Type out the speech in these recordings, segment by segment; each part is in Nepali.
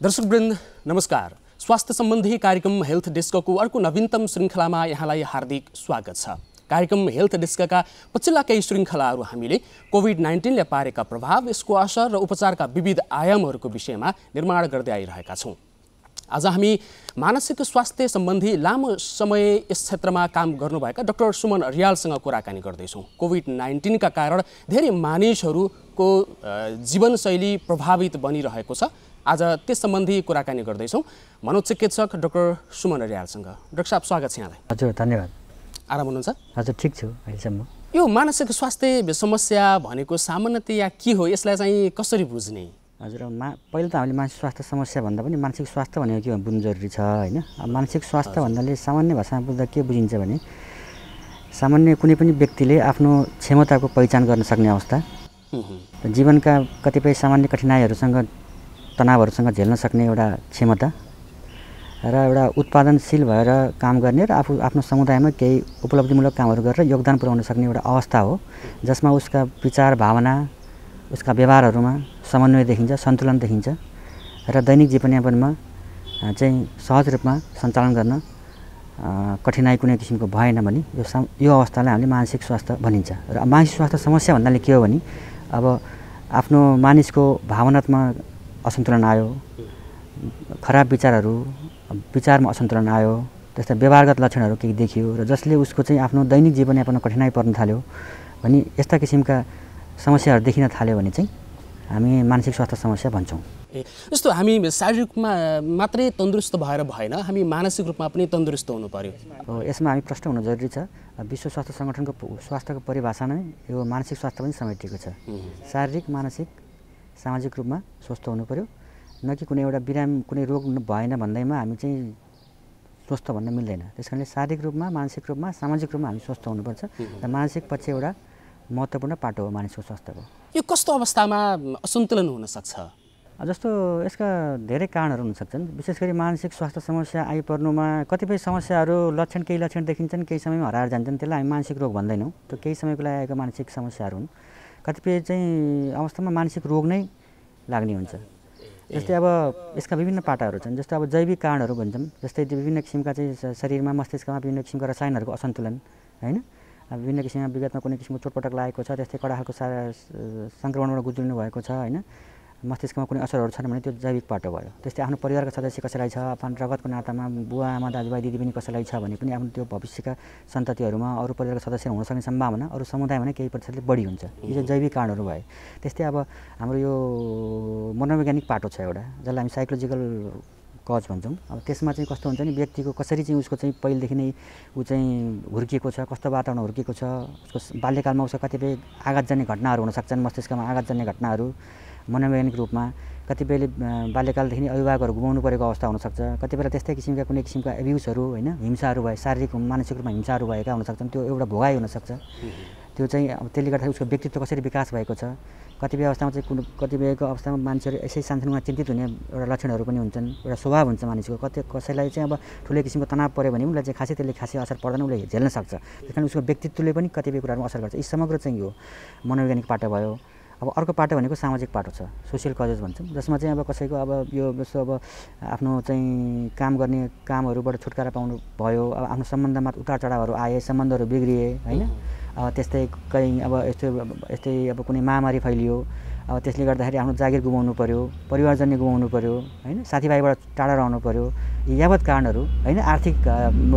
दर्शकवृन्द नमस्कार। स्वास्थ्य सम्बन्धी कार्यक्रम हेल्थ डेस्कको अर्को नवीनतम श्रृङ्खलामा यहाँलाई हार्दिक स्वागत छ। कार्यक्रम हेल्थ डेस्कका पछिल्ला केही श्रृङ्खलाहरू हामीले कोभिड नाइन्टिनले पारेका प्रभाव यसको असर र उपचारका विविध आयामहरूको विषयमा निर्माण गर्दै आइरहेका छौँ। आज हामी मानसिक स्वास्थ्य सम्बन्धी लामो समय यस क्षेत्रमा काम गर्नुभएका डाक्टर सुमन रियालसँग कुराकानी गर्दैछौँ। कोभिड नाइन्टिनका कारण धेरै मानिसहरूको जीवनशैली प्रभावित बनिरहेको छ। आज त्यस सम्बन्धी कुराकानी गर्दैछौँ। मनोचिकित्सक डाक्टर सुमन रियालसँग। डाक्टर साहब स्वागत छ यहाँलाई। हजुर धन्यवाद। आराम हुनुहुन्छ? हजुर ठिक छु अहिलेसम्म। यो मानसिक स्वास्थ्य समस्या भनेको सामान्यतया के हो? यसलाई चाहिँ कसरी बुझ्ने? हजुर मा पहिला त हामीले मानसिक स्वास्थ्य समस्या भन्दा पनि मानसिक स्वास्थ्य भनेको के बुझ्नु जरुरी छ होइन? मानसिक स्वास्थ्य भन्नाले सामान्य भाषामा बुझ्दा के बुझिन्छ भने सामान्य कुनै पनि व्यक्तिले आफ्नो क्षमताको पहिचान गर्न सक्ने अवस्था। जीवनका कतिपय सामान्य कठिनाइहरूसँग तनावहरूसँग झेल्न सक्ने एउटा क्षमता र एउटा उत्पादनशील भएर काम गर्ने र आफू आफ्नो समुदायमा केही उपलब्धिमूलक कामहरू गरेर योगदान पुर्याउन सक्ने एउटा अवस्था हो जसमा उसका विचार भावना उसका व्यवहारहरूमा समन्वय देखिन्छ सन्तुलन देखिन्छ र दैनिक जीवनयापनमा चाहिँ सहज रूपमा सञ्चालन गर्न अ, कठिनाइ कुनै किसिमको भएन भने यो सम यो अवस्थालाई हामीले मानसिक स्वास्थ्य भनिन्छ। र मानसिक स्वास्थ्य समस्या भन्नाले के हो भने अब आफ्नो मानिसको भावनात्मक असन्तुलन आयो। खराब विचारहरू विचारमा असन्तुलन आयो। त्यस्ता व्यवहारगत लक्षणहरू केही देखियो र जसले उसको चाहिँ आफ्नो दैनिक जीवनयापनमा कठिनाइ पर्न थाल्यो भने यस्ता किसिमका समस्याहरू देखिन थाल्यो भने चाहिँ हामी मानसिक स्वास्थ्य समस्या भन्छौँ। ए जस्तो हामी शारीरिक रूपमा मात्रै तन्दुरुस्त भएर भएन हामी मानसिक रूपमा पनि तन्दुरुस्त हुनु पर्यो। हो यसमा हामी प्रश्न हुनु जरुरी छ। विश्व स्वास्थ्य सङ्गठनको स्वास्थ्यको परिभाषा नै यो मानसिक स्वास्थ्य पनि समेटिएको छ। शारीरिक मानसिक सामाजिक रूपमा स्वस्थ हुनु पर्यो। न कि कुनै एउटा बिराम कुनै रोग भएन भन्दैमा हामी चाहिँ स्वस्थ भन्न मिल्दैन। त्यस कारणले शारीरिक रूपमा मानसिक रूपमा सामाजिक रूपमा हामी स्वस्थ हुनुपर्छ र मानसिक पक्ष एउटा महत्त्वपूर्ण पाटो हो मानिसको स्वास्थ्यको यो कस्तो अवस्थामा असन्तुलन हुन सक्छ? जस्तो यसका धेरै कारणहरू हुन सक्छन्। विशेष गरी मानसिक स्वास्थ्य समस्या आइपर्नुमा कतिपय समस्याहरू लक्षण केही लक्षण देखिन्छन् केही समयमा हराएर जान्छन् त्यसलाई हामी मानसिक रोग भन्दैनौँ। त्यो केही समयको लागि आएको मानसिक समस्याहरू हुन्। कतिपय चाहिँ अवस्थामा मानसिक रोग नै लाग्ने हुन्छ। जस्तै अब यसका विभिन्न पाटाहरू छन् जस्तो अब जैविक कारणहरू भन्छौँ जस्तै विभिन्न किसिमका चाहिँ शरीरमा मस्तिष्कमा विभिन्न किसिमका रसायनहरूको असन्तुलन होइन? अब विभिन्न किसिममा विगतमा कुनै किसिमको चोटपटक लागेको छ त्यस्तै कडा खालको सा सङ्क्रमणबाट गुज्रिनु भएको छ होइन? मस्तिष्कमा कुनै असरहरू छन् भने त्यो जैविक पाटो भयो। त्यस्तै आफ्नो परिवारका सदस्य कसैलाई छ आफ्नो रगतको नातामा बुवा आमा दाजुभाइ दिदीबहिनी कसैलाई छ भने पनि आफ्नो त्यो भविष्यका सन्ततिहरूमा अरू परिवारका सदस्य हुन सक्ने सम्भावना अरू समुदायमा नै केही प्रतिशतले बढी हुन्छ। यो चाहिँ जैविक कारणहरू भए। त्यस्तै अब हाम्रो यो मनोवैज्ञानिक पाटो छ एउटा जसलाई हामी साइकोलोजिकल कज भन्छौँ। अब त्यसमा चाहिँ कस्तो हुन्छ भने व्यक्तिको कसरी चाहिँ उसको चाहिँ पहिलेदेखि नै ऊ चाहिँ हुर्किएको छ कस्तो वातावरण हुर्किएको छ उसको बाल्यकालमा उसको कतिपय आघातजन्य घटनाहरू हुन सक्छन् मस्तिष्कमा आघातजन्य घटनाहरू। मनोवैज्ञानिक रूपमा कतिपयले बाल्यकालदेखि नै अभिभावकहरू गुमाउनु परेको अवस्था हुनसक्छ। कतिपय त्यस्तै किसिमका कुनै किसिमका एब्युजहरू होइन हिंसाहरू भए शारीरिक मानसिक रूपमा हिंसाहरू भएका हुन सक्छन् त्यो एउटा भोगाइ हुनसक्छ। त्यो चाहिँ अब त्यसले गर्दाखेरि उसको व्यक्तित्व कसरी विकास भएको छ? कतिपय अवस्थामा चाहिँ कुनै कतिपयको अवस्थामा मान्छेहरू यसै सानसानोमा चिन्तित हुने एउटा लक्षणहरू पनि हुन्छन् एउटा स्वभाव हुन्छ मानिसको। कति कसैलाई चाहिँ अब ठुलै किसिमको तनाव पऱ्यो भने उसलाई चाहिँ खासै त्यसले खासै असर पर्दैन उसले झेल्न सक्छ। त्यस उसको व्यक्तित्वले पनि कतिपय कुराहरूमा असर गर्छ। यी समग्र चाहिँ यो मनोवैज्ञानिक पाटो भयो। अब अर्को पाटो भनेको सामाजिक पाटो छ सोसियल कजेस भन्छौँ जसमा चाहिँ अब कसैको अब यो जस्तो अब आफ्नो चाहिँ काम गर्ने कामहरूबाट छुटकारा पाउनु भयो अब आफ्नो सम्बन्धमा उतार चढावहरू आए सम्बन्धहरू बिग्रिए होइन? अब त्यस्तै कहीँ अब यस्तो यस्तै अब कुनै महामारी फैलियो अब त्यसले गर्दाखेरि आफ्नो जागिर गुमाउनु पऱ्यो परिवारजन्य गुमाउनु पऱ्यो होइन? साथीभाइबाट टाढा रहनु पऱ्यो यावत कारणहरू होइन? आर्थिक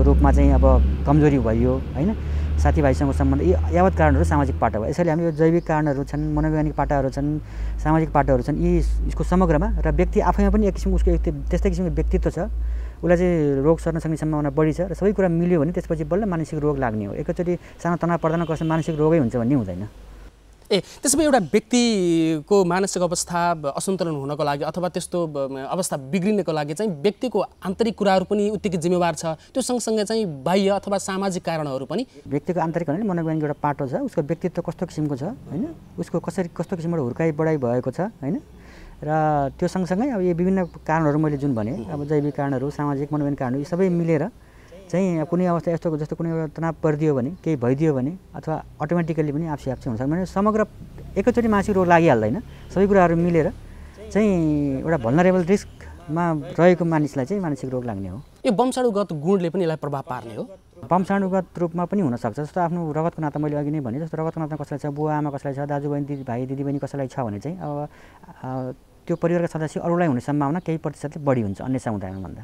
रूपमा चाहिँ अब कमजोरी भइयो होइन? साथीभाइसँग सम्बन्ध यी यावत कारणहरू सामाजिक पाटो भयो। यसैले हामी यो जैविक कारणहरू छन् मनोवैज्ञानिक पाटाहरू छन् सामाजिक पाटोहरू छन् यी यसको समग्रमा र व्यक्ति आफैमा पनि एक किसिमको उसको त्यस्तै किसिमको व्यक्तित्व छ। उसलाई चाहिँ रोग सर्न सक्ने सम्भावना बढी छ र सबै कुरा मिल्यो भने त्यसपछि बल्ल मानसिक रोग लाग्ने हो। एकैचोटि सानो तनाव पर्दैन कसै मानसिक रोगै हुन्छ भन्ने हुँदैन। ए त्यसो एउटा व्यक्तिको मानसिक अवस्था असन्तुलन हुनको लागि अथवा त्यस्तो अवस्था बिग्रिनको लागि चाहिँ व्यक्तिको आन्तरिक कुराहरू पनि उत्तिकै जिम्मेवार छ। त्यो सँगसँगै चाहिँ बाह्य अथवा सामाजिक कारणहरू पनि व्यक्तिको आन्तरिक हुनाले मनोवैज्ञानिक एउटा पाटो छ उसको व्यक्तित्व कस्तो किसिमको छ होइन? उसको कसरी कस्तो किसिमबाट हुर्काइ बढाइ भएको छ होइन? र त्यो सँगसँगै अब यो विभिन्न कारणहरू मैले जुन भने अब जैविक कारणहरू सामाजिक मनोवैज्ञानिक कारणहरू यी सबै मिलेर चाहिँ कुनै अवस्था यस्तो जस्तो कुनै एउटा तनाव परिदियो भने केही भइदियो भने अथवा अटोमेटिकली पनि आफसे आफ चाहिँ हुनसक्छ भने समग्र एकैचोटि मानसिक रोग लागिहाल्दैन। सबै कुराहरू मिलेर चाहिँ एउटा भल्नरेबल रिस्क मा रहेको मानिसलाई चाहिँ मानसिक रोग लाग्ने हो। यो वंशाणुगत गुणले पनि यसलाई प्रभाव पार्ने हो। वंशाणुगत रूपमा पनि हुनसक्छ जस्तो आफ्नो रगतको नाता मैले अघि नै भने जस्तो रगतको नाता कसैलाई छ बुवा आमा कसैलाई छ दाजुबहिनी दिदी भाइ दिदीबहिनी कसैलाई छ भने चाहिँ अब त्यो परिवारका सदस्य अरूलाई हुने सम्भावना केही प्रतिशतले बढी हुन्छ अन्य समुदायमा भन्दा।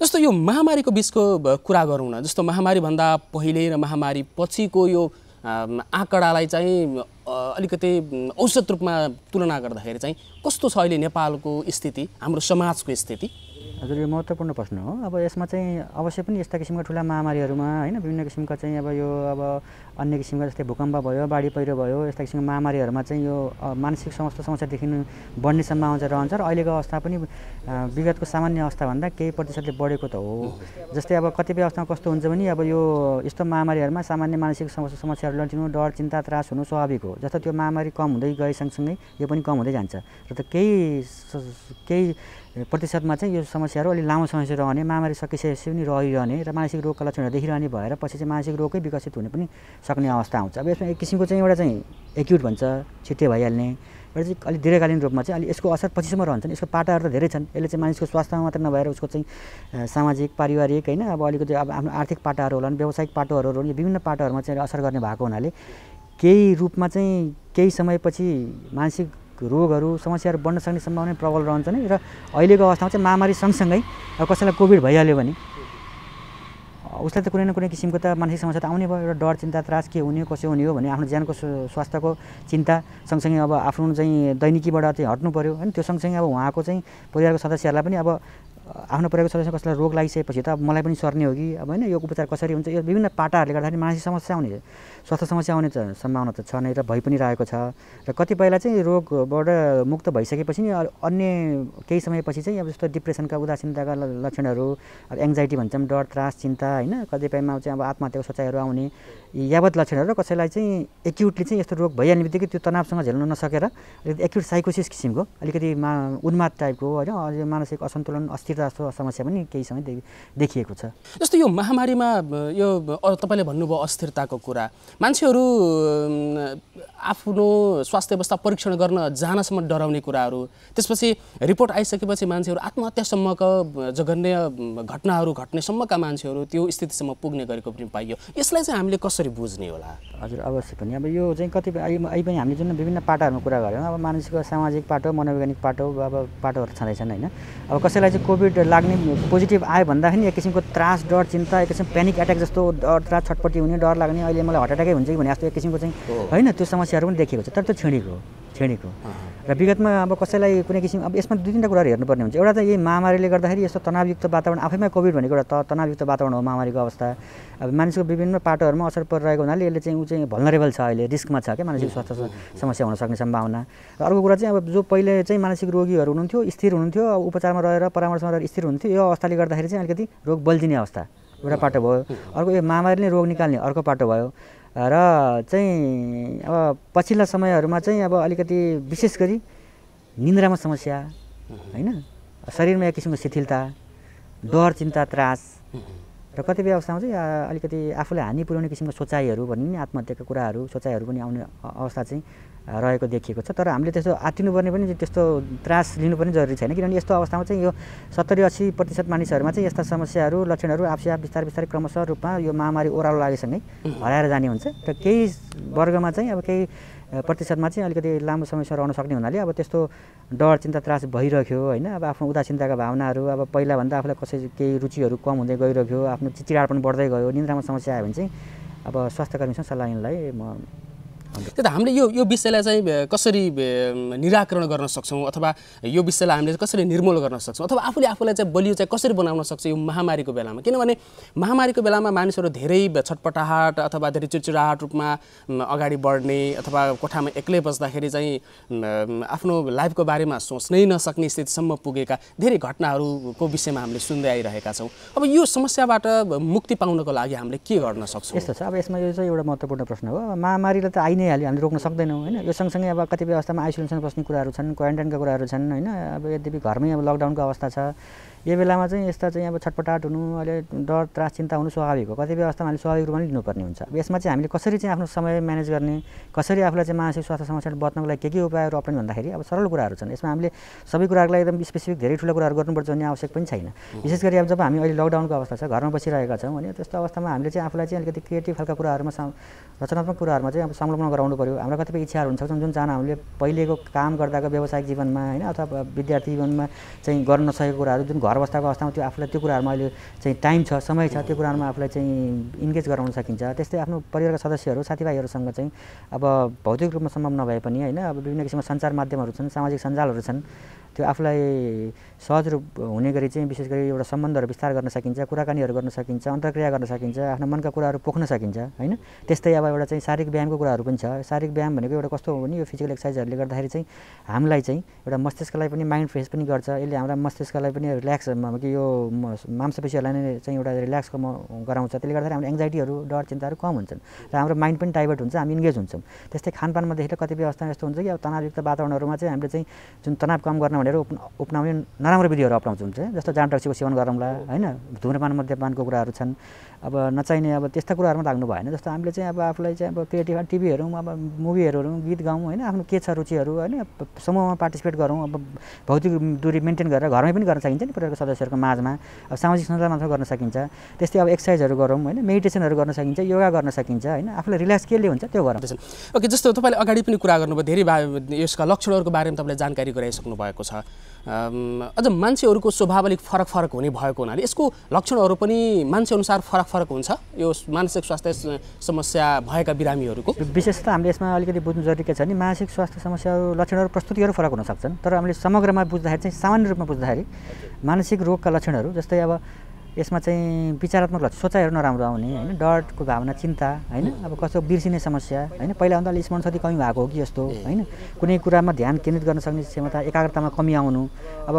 जस्तो यो महामारीको बिचको कुरा गरौँ न जस्तो महामारीभन्दा पहिले र महामारी पछिको यो आँकडालाई चाहिँ अलिकति औसत रूपमा तुलना गर्दाखेरि चाहिँ कस्तो छ अहिले नेपालको स्थिति हाम्रो समाजको स्थिति? हजुर यो महत्त्वपूर्ण प्रश्न हो। अब यसमा चाहिँ अवश्य पनि यस्ता किसिमका ठुला महामारीहरूमा होइन विभिन्न किसिमका चाहिँ अब यो अब अन्य किसिमका जस्तै भूकम्प भयो बाढी पहिरो भयो यस्ता किसिमका महामारीहरूमा चाहिँ यो मानसिक समस्या समस्या देखिनु बढ्ने सम्भावना रहन्छ र अहिलेको अवस्था पनि विगतको सामान्य अवस्थाभन्दा केही प्रतिशतले बढेको त हो। जस्तै अब कतिपय अवस्थामा कस्तो हुन्छ भने अब यो यस्तो महामारीहरूमा सामान्य मानसिक समस्या समस्याहरू लन्टिनु डर चिन्ता त्रास हुनु स्वाभाविक हो। जस्तो त्यो महामारी कम हुँदै गए सँगसँगै यो पनि कम हुँदै जान्छ। र त केही केही प्रतिशतमा चाहिँ यो समस्याहरू अलिक लामो समस्या रहने महामारी सकिसकेपछि पनि रहिरहने र मानसिक रोगका लक्षणहरू देखिरहने भएर पछि चाहिँ मानसिक रोगै विकसित हुने पनि सक्ने अवस्था आउँछ अब यसमा एक किसिमको चाहिँ एउटा चाहिँ एक्युट भन्छ छिट्टै भइहाल्ने। एउटा चाहिँ अलिक दीर्घकालीन रूपमा चाहिँ अलिक यसको असर पछिसम्म रहन्छ यसको पाटाहरू त धेरै छन्। यसले चाहिँ मानिसको स्वास्थ्यमा मात्र नभएर उसको चाहिँ सामाजिक पारिवारिक होइन अब अलिकति अब आफ्नो आर्थिक पाटाहरू होलान् व्यावसायिक पाटोहरू होलान् यो विभिन्न पाटोहरूमा चाहिँ असर गर्ने भएको हुनाले केही रूपमा चाहिँ केही समयपछि मानसिक रोगहरू समस्याहरू बढ्न सक्ने सम्भावना प्रबल रहन्छ नै र अहिलेको अवस्थामा चाहिँ महामारी सँगसँगै अब कसैलाई कोभिड भइहाल्यो भने उसलाई त कुनै न कुनै किसिमको त मानसिक समस्या त आउने भयो एउटा डर चिन्ता त्रास के हुने कसो हुने हो भने आफ्नो ज्यानको स्व- स्वास्थ्यको चिन्ता सँगसँगै अब आफ्नो चाहिँ दैनिकीबाट चाहिँ हट्नु पऱ्यो होइन त्यो सँगसँगै अब उहाँको चाहिँ परिवारको सदस्यहरूलाई पनि अब आफ्नो परिवारको सदस्य कसैलाई रोग लागिसकेपछि त अब मलाई पनि सर्ने हो कि? अब होइन यो उपचार कसरी हुन्छ? यो विभिन्न पाटाहरूले गर्दाखेरि मानसिक समस्या आउने स्वास्थ्य समस्या आउने त सम्भावना त छ नै र भइ पनि रहेको छ। र कतिपयलाई चाहिँ रोगबाट मुक्त भइसकेपछि नि अन्य केही समयपछि चाहिँ अब जस्तो डिप्रेसनका उदासीनताका लक्षणहरू अब एङ्जाइटी भन्छौँ डर त्रास चिन्ता होइन? कतिपयमा चाहिँ अब आत्महत्याको सोचाइहरू आउने यावत लक्षणहरू कसैलाई चाहिँ एक्युटली चाहिँ यस्तो रोग भइहाल्ने बित्तिकै त्यो तनावसँग झेल्न नसकेर अलिकति एक्युट साइकोसिस किसिमको अलिकति मा उन्माद टाइपको होइन? मानसिक असन्तुलन अस्थिरता जस्तो समस्या पनि केही समय देखिएको छ। जस्तो यो महामारीमा यो तपाईँले भन्नुभयो अस्थिरताको कुरा। मान्छेहरू आफ्नो स्वास्थ्य अवस्था परीक्षण गर्न जानसम्म डराउने कुराहरू। त्यसपछि रिपोर्ट आइसकेपछि मान्छेहरू आत्महत्यासम्मको जघन्य घटनाहरू घट्नेसम्मका मान्छेहरू त्यो स्थितिसम्म पुग्ने गरेको पनि पाइयो। यसलाई चाहिँ हामीले कसरी बुझ्ने होला? हजुर अवश्य पनि। अब यो चाहिँ कतिपय अहिले पनि हामीले जुन विभिन्न पाटोहरूमा कुरा गऱ्यौँ अब मानसिक सामाजिक पाटो मनोवैज्ञानिक पाटो अब पाटोहरू छँदैछन् होइन? अब कसैलाई चाहिँ कोभिड लाग्ने पोजिटिभ आयो भन्दाखेरि एक किसिमको त्रास डर चिन्ता एक किसिमको प्यानिक एट्याक जस्तो डर त्रास छटपट्टि हुने डर लाग्ने। अहिले मलाई हार्ट एट्याकै हुन्छ कि भने जस्तो एक किसिमको चाहिँ होइन त्यो समस्याहरू पनि देखिएको छ। तर त्यो छिँडेको हो छिँडेको र विगतमा अब कसैलाई कुनै किसिम अब यसमा दुई तिनवटा कुराहरू हेर्नुपर्ने हुन्छ। एउटा त यही महामारीले गर्दाखेरि यस्तो तनावयुक्त वातावरण आफैमा कोभिड भनेको एउटा त तनावयुक्त वातावरण हो महामारीको अवस्था। अब मानिसको विभिन्न पाटोहरूमा असर परिरहेको हुनाले यसले चाहिँ ऊ चाहिँ भलनरेबल छ अहिले रिस्कमा छ क्या मानसिक स्वास्थ्य समस्या हुन सक्ने सम्भावना। र अर्को कुरा चाहिँ अब जो पहिले चाहिँ मानसिक रोगीहरू हुनुहुन्थ्यो स्थिर हुनुहुन्थ्यो अब उपचारमा रहेर परामर्शमा रहेर स्थिर हुनुहुन्थ्यो यो अवस्थाले गर्दाखेरि चाहिँ अलिकति रोग बल्झिने अवस्था। एउटा पाटो भयो। अर्को यो महामारीले रोग निकाल्ने अर्को पाटो भयो। र चाहिँ अब पछिल्ला समयहरूमा चाहिँ अब अलिकति विशेष गरी निन्द्रामा समस्या होइन? शरीरमा एक किसिमको शिथिलता डर चिन्ता त्रास र कतिपय अवस्थामा चाहिँ अलिकति आफूलाई हानि पुर्याउने किसिमको सोचाइहरू भन्ने नि आत्महत्याका कुराहरू सोचाइहरू पनि आउने अवस्था चाहिँ रहेको देखिएको छ। तर हामीले त्यस्तो आत्तिनुपर्ने पनि त्यस्तो त्रास लिनु पनि जरुरी छैन। किनभने यस्तो अवस्थामा चाहिँ यो सत्तरी अस्सी प्रतिशत मानिसहरूमा चाहिँ यस्ता समस्याहरू लक्षणहरू आफसे आफ बिस्तारै बिस्तारै क्रमशः रूपमा यो महामारी ओह्रालो लागेसँगै हराएर जाने हुन्छ। र केही वर्गमा चाहिँ अब केही प्रतिशतमा चाहिँ अलिकति लामो समयसम्म रहन सक्ने हुनाले अब त्यस्तो डर चिन्ता त्रास भइरह्यो होइन? अब आफ्नो उदासीनताका भावनाहरू अब पहिलाभन्दा आफूलाई कसै केही रुचिहरू कम हुँदै गइरह्यो आफ्नो चिचिडापन बढ्दै गयो निन्द्रामा समस्या आयो भने चाहिँ अब स्वास्थ्यकर्मीसँग सल्लाह लिनलाई म त्यही त हामीले यो यो विषयलाई चाहिँ कसरी निराकरण गर्न सक्छौँ अथवा यो विषयलाई हामीले कसरी निर्मूल गर्न सक्छौँ अथवा आफूले आफूलाई चाहिँ बलियो चाहिँ कसरी बनाउन सक्छ यो महामारीको बेलामा? किनभने महामारीको बेलामा मानिसहरू धेरै छटपटाहट अथवा धेरै चिडचिडाहट रूपमा अगाडि बढ्ने अथवा कोठामा एक्लै बस्दाखेरि चाहिँ आफ्नो लाइफको बारेमा सोच्नै नसक्ने स्थितिसम्म पुगेका धेरै घटनाहरूको विषयमा हामीले सुन्दै आइरहेका छौँ। अब यो समस्याबाट मुक्ति पाउनको लागि हामीले के गर्न सक्छौँ? यस्तो छ। अब यसमा यो चाहिँ एउटा महत्त्वपूर्ण प्रश्न हो। महामारीलाई त आइ हाल्यो हामीले रोक्न सक्दैनौँ होइन? यो सँगसँगै अब कतिपय अवस्थामा आइसोलेसन बस्ने कुराहरू छन् क्वारेन्टाइनका कुराहरू छन् होइन? अब यद्यपि घरमै अब लकडाउनको अवस्था छ यो बेलामा चाहिँ यस्ता चाहिँ अब छटपटाट हुनु अहिले डर त्रास चिन्ता हुनु स्वाभाविक हो। कतिपय अवस्थामा हामीले स्वाभाविक रूपमा लिनुपर्ने हुन्छ। यसमा चाहिँ हामीले कसरी चाहिँ आफ्नो समय म्यानेज गर्ने कसरी आफूलाई चाहिँ मानसिक स्वास्थ्य समस्याबाट बच्नको लागि के के उपायहरू अप्नाउने भन्दाखेरि अब सरल कुराहरू छन्। यसमा हामीले सबै कुराहरूलाई एकदम स्पेसिफिक धेरै ठुलो कुराहरू गर्नुपर्छ भन्ने आवश्यक पनि छैन। विशेष गरी अब जब हामी अहिले लकडाउनको अवस्था छ घरमा बसिरहेका छौँ भने त्यस्तो अवस्थामा हामीले चाहिँ आफूलाई चाहिँ अलिकति क्रिएटिभ खालका कुराहरूमा रचनात्मक कुराहरूमा चाहिँ अब संलग्न गराउनु पऱ्यो हाम्रो कतिपय इच्छाहरू हुन्छ जुन चाहना हामीले पहिलेको काम गर्दाको व्यावसायिक जीवनमा होइन अथवा विद्यार्थी जीवनमा चाहिँ गर्न नसकेको कुराहरू जुन घर बस्दाको अवस्थामा त्यो आफूलाई त्यो कुराहरूमा अहिले चाहिँ टाइम छ समय छ त्यो कुराहरूमा आफूलाई चाहिँ इन्गेज गराउन सकिन्छ। त्यस्तै आफ्नो परिवारका सदस्यहरू साथीभाइहरूसँग चाहिँ अब भौतिक रूपमा सम्भव नभए पनि होइन अब विभिन्न किसिमका सञ्चार माध्यमहरू छन् सामाजिक सञ्जालहरू छन्। त्यो आफूलाई सहज रूप हुने गरी चाहिँ विशेष गरी एउटा सम्बन्धहरू विस्तार गर्न सकिन्छ कुराकानीहरू गर्न सकिन्छ अन्तर्क्रिया गर्न सकिन्छ आफ्नो मनका कुराहरू पोख्न सकिन्छ होइन? त्यस्तै अब एउटा चाहिँ शारीरिक व्यायामको कुराहरू पनि छ। शारीरिक व्यायाम भनेको एउटा कस्तो हो भने यो फिजिकल एक्सर्साइजहरूले गर्दाखेरि चाहिँ हामीलाई चाहिँ एउटा मस्तिष्कलाई पनि माइन्ड फ्रेस पनि गर्छ। यसले हाम्रा मस्तिष्कलाई पनि रिल्याक्स कि यो मांसपेशीहरूलाई नै चाहिँ एउटा रिल्याक्स गराउँछ। त्यसले गर्दाखेरि हाम्रो एङ्जाइटीहरू डर चिन्ताहरू कम हुन्छन् र हाम्रो माइन्ड पनि डाइभर्ट हुन्छ हामी इन्गेज हुन्छौँ। त्यस्तै खानपानमा देखेर कतिपय अवस्था यस्तो हुन्छ कि अब तनावयुक्त वातावरणहरूमा चाहिँ हामीले चाहिँ जुन तनाव कम गर्न भनेर उप्नाउने नराम्रो विधिहरू अप्नाउँछौँ चाहिँ जस्तो जाम सेवन गरौँला होइन धुम्रपान मध्यपानको कुराहरू छन्। अब नचाहिने अब त्यस्ता कुराहरूमा लाग्नु भएन। जस्तो हामीले चाहिँ अब आफूलाई चाहिँ अब क्रिएटिभ टिभी हेरौँ अब मुभीहरू हेरौँ गीत गाउँ होइन आफ्नो के छ रुचिहरू होइन समूहमा पार्टिसिपेट गरौँ अब भौतिक दूरी मेन्टेन गरेर घरमै पनि गर्न सकिन्छ नि परिवारको सदस्यहरूको माझमा। अब सामाजिक सञ्जालमा गर्न सकिन्छ। त्यस्तै अब एक्सर्साइजहरू गरौँ होइन मेडिटेसनहरू गर्न सकिन्छ योगा गर्न सकिन्छ होइन। आफूलाई रिल्याक्स केले हुन्छ त्यो गरौँ। ओके जस्तो तपाईँले अगाडि पनि कुरा गर्नुभयो धेरै यसका लक्षणहरूको बारेमा तपाईँले जानकारी गराइसक्नु भएको छ। अझ मान्छेहरूको स्वभाव अलिक फरक फरक हुने भएको हुनाले यसको लक्षणहरू पनि मान्छेअनुसार फरक फरक हुन्छ। यो मानसिक स्वास्थ्य समस्या भएका बिरामीहरूको। विशेष त हामीले यसमा अलिकति बुझ्नु जरुरी के छ भने मानसिक स्वास्थ्य समस्याहरू लक्षणहरू प्रस्तुतिहरू फरक हुन सक्छन्। तर हामीले समग्रमा बुझ्दाखेरि चाहिँ सामान्य रूपमा बुझ्दाखेरि मानसिक रोगका लक्षणहरू जस्तै अब यसमा चाहिँ विचारात्मक सोचाइहरू नराम्रो आउने होइन? डरको भावना चिन्ता होइन? अब कस्तो बिर्सिने समस्या होइन? पहिलाभन्दा अलिक स्मरण शक्ति कमी भएको हो कि जस्तो होइन? कुनै कुरामा ध्यान केन्द्रित गर्न सक्ने क्षमता एकाग्रतामा कमी आउनु। अब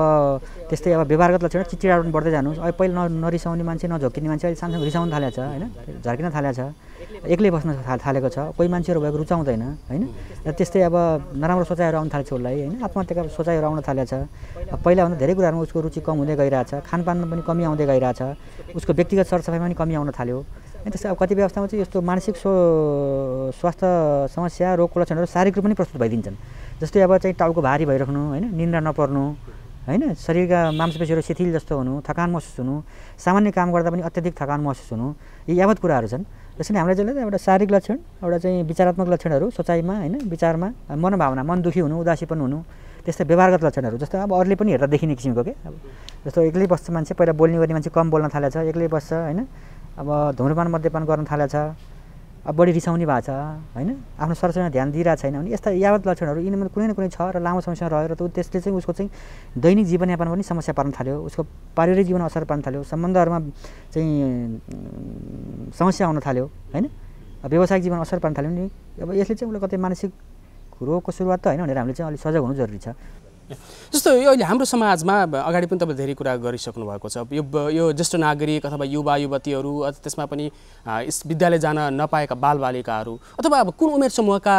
त्यस्तै अब व्यवहारगत लक्षण चिचिडाउनु बढ्दै जानु अब पहिला न नरिसाउने मान्छे नझोकिने मान्छे अहिले सानसानो रिसाउनु थालेको छ होइन? झर्किन थालेको छ। एक्लै बस्न थालेको छ। कोही मान्छेहरू भएको रुचाउँदैन होइन? र त्यस्तै अब नराम्रो सोचाइहरू आउनु थालेको छ उसलाई होइन? आत्महत्याका सोचाइहरू आउन थालेको छ पहिलाभन्दा धेरै कुराहरूमा उसको रुचि कम हुँदै गइरहेछ खानपानमा पनि कमी आउँदै गइरहेछ उसको व्यक्तिगत सरसफाइमा पनि कमी आउन थाल्यो। त्यस्तै अब कतिपय अवस्थामा चाहिँ यस्तो मानसिक सो स्वास्थ्य समस्या रोगको लक्षणहरू शारीरिक रूपमा पनि प्रस्तुत भइदिन्छन्। जस्तै अब चाहिँ टाउको भारी भइराख्नु होइन? निन्द्रा नपर्नु होइन? शरीरका मांसपेशीहरू शिथिल जस्तो हुनु थकान महसुस हुनु सामान्य काम गर्दा पनि अत्याधिक थकान महसुस हुनु यी यावत कुराहरू छन्। त्यसरी हामीलाई चाहिँ एउटा शारीरिक लक्षण एउटा चाहिँ विचारात्मक लक्षणहरू सोचाइमा होइन विचारमा मनोभावना मन दुःखी हुनु उदासीपन हुनु त्यस्तै व्यवहारगत लक्षणहरू जस्तो अब अरूले पनि हेर्दा देखिने किसिमको के? अब जस्तो एक्लै बस्छ मान्छे पहिला बोल्ने गर्ने मान्छे कम बोल्न थालेको छ एक्लै बस्छ होइन? अब धुम्रपान मध्यपान गर्न थालेको छ अब बढी रिसाउने भएको छ होइन? आफ्नो सरसरमा ध्यान दिइरहेको छैन भने यस्ता यावत लक्षणहरू यिनीमा कुनै न कुनै छ र लामो समयसम्म रहेर त त्यसले चाहिँ उसको चाहिँ दैनिक जीवनयापन पनि समस्या पर्न थाल्यो। उसको पारिवारिक जीवन असर पर्न थाल्यो। सम्बन्धहरूमा चाहिँ समस्या आउन थाल्यो होइन? व्यावसायिक जीवन असर पर्न थाल्यो नि अब यसले चाहिँ उसलाई कतै मानसिक रोगको सुरुवात त होइन भनेर हामीले चाहिँ अलिक सजग हुनु जरुरी छ। जस्तो यो अहिले हाम्रो समाजमा अगाडि पनि तपाईँले धेरै कुरा गरिसक्नु भएको छ। यो यो ज्येष्ठ नागरिक अथवा युवा युवतीहरू त्यसमा पनि विद्यालय जान नपाएका बालबालिकाहरू अथवा अब कुन उमेर समूहका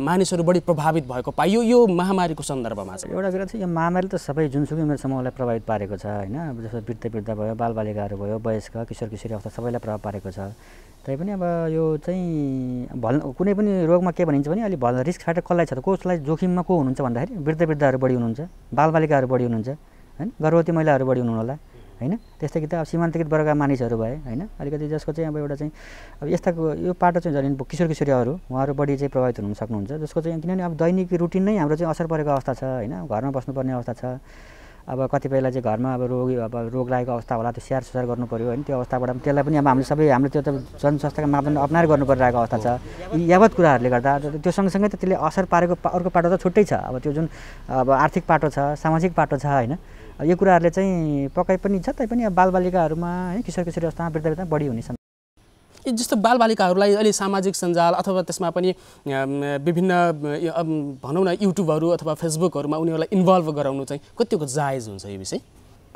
मानिसहरू बढी प्रभावित भएको पाइयो यो महामारीको सन्दर्भमा चाहिँ? एउटा कुरा चाहिँ यो महामारी त सबै जुनसुकै उमेर समूहलाई प्रभावित पारेको छ होइन? अब जस्तो वृद्ध वृद्ध भयो बालबालिकाहरू भयो वयस्क किशोर किशोरी अवस्था सबैलाई प्रभाव पारेको छ। तैपनि अब यो चाहिँ भल कुनै पनि रोगमा के भनिन्छ भने अलिक भल रिस्क फ्याक्टर कसलाई छ त कसलाई जोखिममा को हुनुहुन्छ भन्दाखेरि वृद्ध वृद्धहरू बढी हुनुहुन्छ बालबालिकाहरू बढी हुनुहुन्छ होइन? गर्भवती महिलाहरू बढी हुनु होला होइन? त्यस्तै कि त अब सीमान्तकृत वर्गका मानिसहरू भए होइन? अलिकति जसको चाहिँ अब एउटा चाहिँ अब यस्ताको यो पाटो चाहिँ झन् किशोर किशोरीहरू उहाँहरू बढी चाहिँ प्रभावित हुन सक्नुहुन्छ। जसको चाहिँ किनभने अब दैनिक रुटिन नै हाम्रो चाहिँ असर परेको अवस्था छ होइन? घरमा बस्नुपर्ने अवस्था छ अब कतिपयलाई चाहिँ घरमा अब रोगी अब रोग लागेको अवस्था होला त्यो स्याहार सुसार गर्नु पऱ्यो होइन त्यो अवस्थाबाट त्यसलाई पनि अब हामीले सबै हामीले त्यो त जनस्वास्थ्यका मापदण्ड अप्नाएर गर्नु परिरहेको अवस्था छ। यी यावत कुराहरूले गर्दा त्यो सँगसँगै त त्यसले असर पारेको अर्को पाटो त छुट्टै छ। अब त्यो जुन अब आर्थिक पाटो छ सामाजिक पाटो छ होइन यो कुराहरूले चाहिँ पकाइ पनि छ तैपनि अब बालबालिकाहरूमा है किशोर किशोरी अवस्थामा वृद्ध बढी हुने जस्तो बालबालिकाहरूलाई अहिले सामाजिक सञ्जाल अथवा त्यसमा पनि विभिन्न भनौँ न युट्युबहरू अथवा फेसबुकहरूमा उनीहरूलाई इन्भल्भ गराउनु चाहिँ कतिको जायज हुन्छ यो विषय?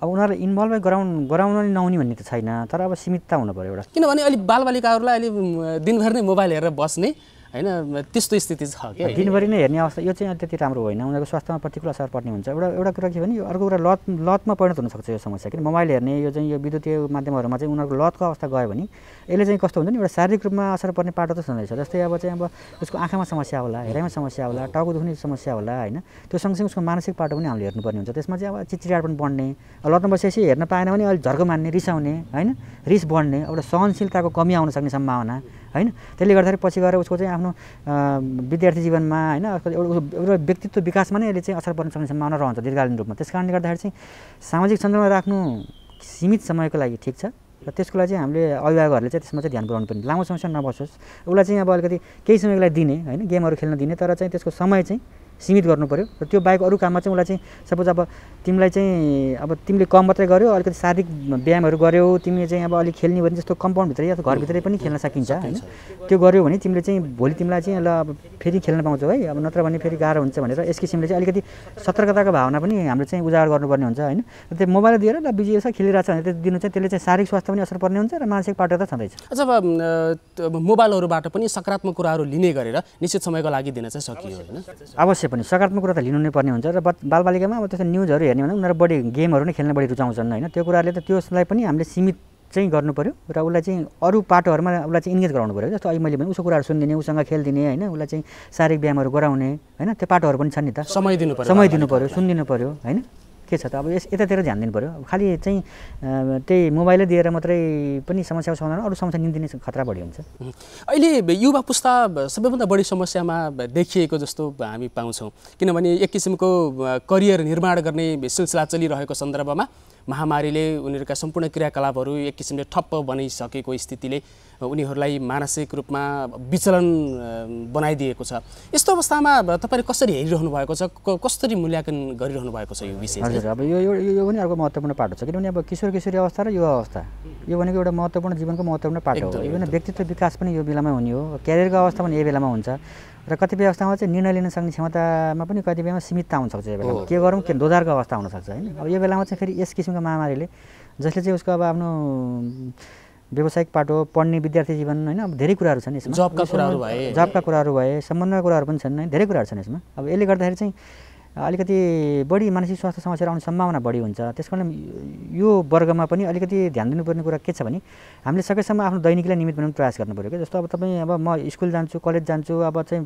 अब उनीहरूलाई इन्भल्भ गराउनु गराउन नै नहुने भन्ने त छैन तर अब सीमितता हुनु पऱ्यो एउटा। किनभने अहिले बालबालिकाहरूलाई अहिले दिनभर नै मोबाइल हेरेर बस्ने होइन त्यस्तो स्थिति छ कि दिनभरि नै हेर्ने अवस्था यो चाहिँ त्यति राम्रो होइन। उनीहरूको स्वास्थ्यमा प्रतिकूल असर पर्ने हुन्छ। एउटा एउटा कुरा के भने अर्को कुरा लत लतमा परिणत हुनसक्छ यो समस्या। किन मोबाइल हेर्ने यो चाहिँ यो विद्युतीय माध्यमहरूमा चाहिँ उनीहरूको लतको अवस्था गयो भने यसले चाहिँ कस्तो हुन्छ नि एउटा शारीरिक रूपमा असर पर्ने पाटो त छँदैछ जस्तै अब चाहिँ अब उसको आँखामा समस्या होला हेराइमा समस्या होला टाउको दुख्ने समस्या होला होइन त्यो सँगसँगै उसको मानसिक पाटो पनि हामीले हेर्नुपर्ने हुन्छ। त्यसमा चाहिँ अब चिचिराट पनि बढ्ने लतमा बसेपछि हेर्न पाएन भने अलिक झर्को मान्ने रिसाउने होइन रिस बढ्ने एउटा सहनशीलताको कमी आउन सक्ने सम्भावना होइन? त्यसले गर्दाखेरि पछि गएर उसको चाहिँ आफ्नो विद्यार्थी जीवनमा होइन एउटा व्यक्तित्व विकासमा नै यसले चाहिँ असर पर्न सक्ने सम्भावना रहन्छ दीर्घकालीन रूपमा। त्यस कारणले गर्दाखेरि चाहिँ सामाजिक सञ्जालमा राख्नु सीमित समयको लागि ठिक छ। र त्यसको लागि चाहिँ हामीले अभिभावकहरूले चाहिँ त्यसमा चाहिँ ध्यान पुऱ्याउनु पर्ने लामो समस्या नबसोस्। उसलाई चाहिँ अब अलिकति केही समयको लागि दिने होइन गेमहरू खेल्न दिने तर चाहिँ त्यसको समय चाहिँ सीमित गर्नु पऱ्यो र त्यो बाहेक अरू काममा चाहिँ उसलाई चाहिँ सपोज अब तिमीलाई चाहिँ अब तिमीले कम मात्रै गऱ्यो अलिकति शारीरिक व्यायामहरू गऱ्यौ तिमीले चाहिँ अब अलिक खेल्ने भने जस्तो कम्पाउन्डभित्रै या घरभित्रै पनि खेल्न सकिन्छ होइन? त्यो गऱ्यो भने तिमीले चाहिँ भोलि तिमीलाई चाहिँ ल अब फेरि खेल्न पाउँछौ है। अब नत्र भने फेरि गाह्रो हुन्छ भनेर यस किसिमले चाहिँ अलिकति सतर्कताको भावना पनि हामीले चाहिँ उजागर गर्नुपर्ने हुन्छ होइन? त्यो मोबाइल दिएर ल बिजी छ खेलिरहेको छ भने त्यो दिनु चाहिँ त्यसले चाहिँ शारीरिक स्वास्थ्य पनि असर पर्ने हुन्छ र मानसिक पाटो त छँदैछ अझ मोबाइलहरूबाट पनि सकारात्मक कुराहरू लिने गरेर निश्चित समयको लागि दिन चाहिँ सकियो होइन? अवश्य। पनि सकारात्मक कुरा त लिनु नै पर्ने हुन्छ र बालबालिकामा अब त्यस्तो न्युजहरू हेर्ने भने उनीहरू बढी गेमहरू नै खेल्न बढी रुचाउँछन् होइन। त्यो कुराले त त्यसलाई पनि हामीले सीमित चाहिँ गर्नु पऱ्यो र उसलाई चाहिँ अरू पाटोहरूमा उसलाई चाहिँ इन्गेज गराउनु पऱ्यो जस्तो अहिले मैले भने उसको कुराहरू सुनिदिने उसँग खेलिदिने होइन उसलाई चाहिँ शारीरिक व्यायामहरू गराउने होइन त्यो पाटोहरू पनि छन् नि त। समय दिनु पऱ्यो समय दिनु पऱ्यो सुनिदिनु पऱ्यो होइन। के छ त? अब यस यतातिर ध्यान दिनु पऱ्यो खालि चाहिँ त्यही मोबाइलै दिएर मात्रै पनि समस्याको समाधान अरू समस्या निम्तिने खतरा बढी हुन्छ। अहिले युवा पुस्ता सबैभन्दा बढी समस्यामा देखिएको जस्तो हामी पाउँछौँ। किनभने एक किसिमको करियर निर्माण गर्ने सिलसिला चलिरहेको सन्दर्भमा महामारीले उनीहरूका सम्पूर्ण क्रियाकलापहरू एक किसिमले ठप्प बनाइसकेको स्थितिले उनीहरूलाई मानसिक रूपमा विचलन बनाइदिएको छ। यस्तो अवस्थामा तपाईँले कसरी हेरिरहनु भएको छ? कसरी मूल्याङ्कन गरिरहनु भएको छ यो विषय हजुर अब यो यो पनि अर्को महत्त्वपूर्ण पाटो छ। किनभने अब किशोर किशोरी अवस्था र युवा अवस्था यो भनेको एउटा महत्त्वपूर्ण जीवनको महत्त्वपूर्ण पाटो हो। यो व्यक्तित्व विकास पनि यो बेलामा हुने हो। क्यारियरको अवस्था पनि यही बेलामा हुन्छ। र कतिपय अवस्थामा चाहिँ निर्णय लिन सक्ने क्षमतामा पनि कतिपयमा सीमितता हुनसक्छ यो बेलामा। के गरौँ के दोधारको अवस्था हुनसक्छ होइन? अब यो बेलामा चाहिँ फेरि यस किसिमको महामारीले जसले चाहिँ उसको अब आफ्नो व्यावसायिक पाटो पढ्ने विद्यार्थी जीवन होइन? अब धेरै कुराहरू छन् यसमा। जबका कुराहरू भए। जबका कुराहरू भए सम्बन्धका कुराहरू पनि छन् है? धेरै कुराहरू छन् यसमा। अब यसले गर्दाखेरि चाहिँ अलिकति बढी मानसिक स्वास्थ्य समस्याहरू आउने सम्भावना बढी हुन्छ। त्यस कारण यो वर्गमा पनि अलिकति ध्यान दिनुपर्ने कुरा के छ भने हामीले सकेसम्म आफ्नो दैनिकीलाई निमित्त बनाउने प्रयास गर्नु पऱ्यो क्या। जस्तो अब तपाईँ अब म स्कुल जान्छु कलेज जान्छु अब चाहिँ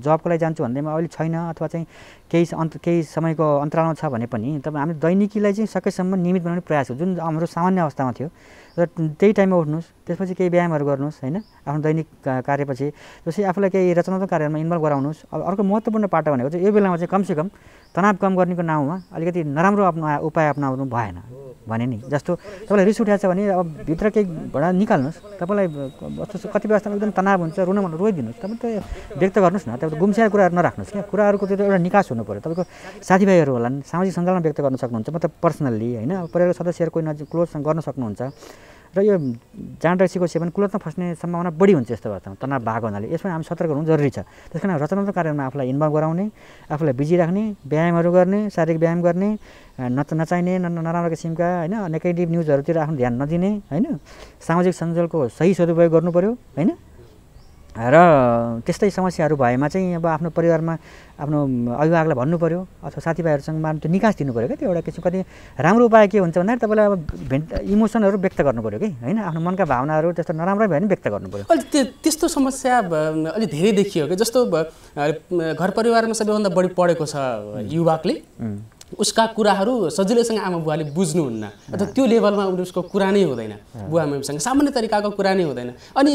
जबको लागि जान्छु भन्दैमा अहिले छैन अथवा चाहिँ केही अन्त केही समयको अन्तरालमा छ भने पनि तपाईँ हामीले दैनिकीलाई चाहिँ सकेसम्म नियमित बनाउने प्रयास हो जुन हाम्रो सामान्य अवस्थामा थियो र त्यही टाइममा उठ्नुहोस् त्यसपछि केही व्यायामहरू गर्नुहोस् होइन? आफ्नो दैनिक कार्यपछि। जस्तै आफूलाई केही रचनात्मक कार्यहरूमा इन्भल्भ गराउनुहोस्। अब अर्को महत्त्वपूर्ण पाटो भनेको चाहिँ यो बेलामा चाहिँ कमसेकम तनाव कम गर्नेको नाउँमा अलिकति नराम्रो आफ्नो उपाय अप्नाउनु भएन भने नि। जस्तो तपाईँलाई रिस उठाएको छ भने अब भित्र केही घोडा निकाल्नुहोस्। तपाईँलाई कतिपय अवस्थामा एकदम तनाव हुन्छ रुन मन रोइदिनुहोस्। तपाईँ त्यो व्यक्त गर्नुहोस् न। तपाईँको गुम्सिया कुराहरू नराख्नुहोस् क्या। कुराहरूको त्यो एउटा निकास हुनु पऱ्यो। तपाईँको साथीभाइहरू होला सामाजिक सञ्जालमा व्यक्त गर्न सक्नुहुन्छ। मतलब पर्सनल्ली होइन? परिवारको सदस्यहरू कोही नजिक क्लोजसँग गर्न सक्नुहुन्छ। र यो जाँड रक्सीको सेवन कुलतमा फस्ने सम्भावना बढी हुन्छ यस्तो अवस्थामा तनाव भएको हुनाले। यसमा हामी सतर्क हुनु जरुरी छ। त्यस कारण रचनात्मक कार्यमा आफूलाई इन्भल्भ गराउने आफूलाई बिजी राख्ने व्यायामहरू गर्ने शारीरिक व्यायाम गर्ने नच नचाहिने नराम्रो किसिमका होइन नेगेटिभ न्युजहरूतिर आफ्नो ध्यान नदिने होइन सामाजिक सञ्जालको सही सदुपयोग गर्नु पऱ्यो होइन? र त्यस्तै समस्याहरू भएमा चाहिँ अब आफ्नो परिवारमा आफ्नो अभिभावकलाई भन्नु पऱ्यो अथवा साथीभाइहरूसँग मान त्यो निकास दिनु पऱ्यो क्या त्यो एउटा किसिम कति राम्रो उपाय के हुन्छ भन्दाखेरि तपाईँलाई अब भेन्ट इमोसनहरू व्यक्त गर्नु पऱ्यो कि होइन आफ्नो मनका भावनाहरू त्यस्तो नराम्रो भयो भने व्यक्त गर्नु पऱ्यो अलिक त्यो त्यस्तो समस्या अलिक धेरै देखियो कि जस्तो घर परिवारमा सबैभन्दा बढी पढेको छ युवकले। उसका कुराहरू सजिलैसँग आमा बुवाले बुझ्नुहुन्न। अथवा त्यो लेभलमा उसको कुरा नै हुँदैन। बुवा मम्मीसँग सामान्य तरिकाको कुरा नै हुँदैन। अनि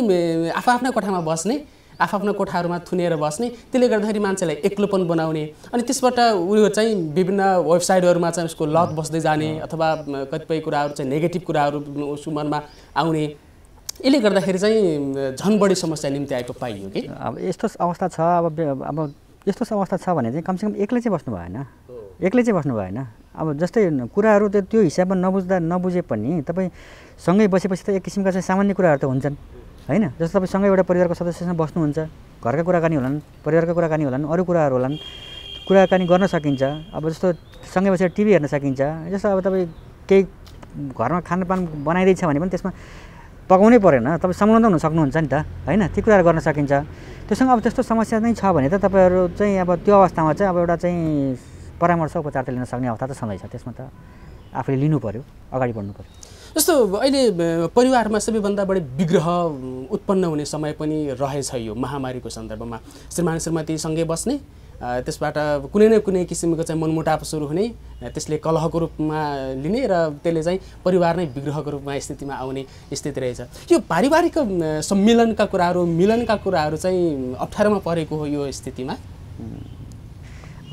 आफ्ना कोठामा बस्ने आफ्ना कोठाहरूमा थुनेर बस्ने त्यसले गर्दाखेरि मान्छेलाई एक्लोपन बनाउने अनि त्यसबाट उयो चाहिँ विभिन्न वेबसाइटहरूमा चाहिँ उसको लत बस्दै जाने अथवा कतिपय कुराहरू चाहिँ नेगेटिभ कुराहरू उसको मनमा आउने। यसले गर्दाखेरि चाहिँ झन् बढी समस्या निम्ति आएको पाइयो कि? अब यस्तो अवस्था छ अब अब यस्तो अवस्था छ भने चाहिँ कमसेकम एक्लै चाहिँ बस्नु भएन एक्लै चाहिँ बस्नु भएन अब जस्तै कुराहरू त त्यो हिसाबमा नबुझ्दा नबुझे पनि तपाईँ सँगै बसेपछि त एक किसिमका चाहिँ सामान्य कुराहरू त हुन्छन् होइन? जस्तो तपाईँ सँगै एउटा परिवारको सदस्यसँग बस्नुहुन्छ घरका कुराकानी होलान् परिवारका कुराकानी होलान् अरू कुराहरू होलान् कुराकानी गर्न सकिन्छ अब जस्तो सँगै बसेर टिभी हेर्न सकिन्छ जस्तो अब तपाईँ केही घरमा खानपान बनाइँदैछ भने पनि त्यसमा पकाउनै परेन तपाईँ समाउन हुन सक्नुहुन्छ नि त होइन? ती कुराहरू गर्न सकिन्छ। त्योसँग अब त्यस्तो समस्या नै छ भने त तपाईँहरू चाहिँ अब त्यो अवस्थामा चाहिँ अब एउटा चाहिँ परामर्श उपचार त लिन सक्ने अवस्था त छँदैछ त्यसमा त आफूले लिनु पऱ्यो अगाडि बढ्नु पऱ्यो जस्तो अहिले परिवारमा सबैभन्दा बढी विग्रह उत्पन्न हुने समय पनि रहेछ यो महामारीको सन्दर्भमा। श्रीमान श्रीमती सँगै बस्ने त्यसबाट कुनै न कुनै किसिमको चाहिँ मनमुटाप सुरु हुने त्यसले कलहको रूपमा लिने र त्यसले चाहिँ परिवार नै विग्रहको रूपमा स्थितिमा आउने स्थिति रहेछ। यो पारिवारिक सम्मिलनका कुराहरू मिलनका कुराहरू चाहिँ अप्ठ्यारोमा परेको हो यो स्थितिमा?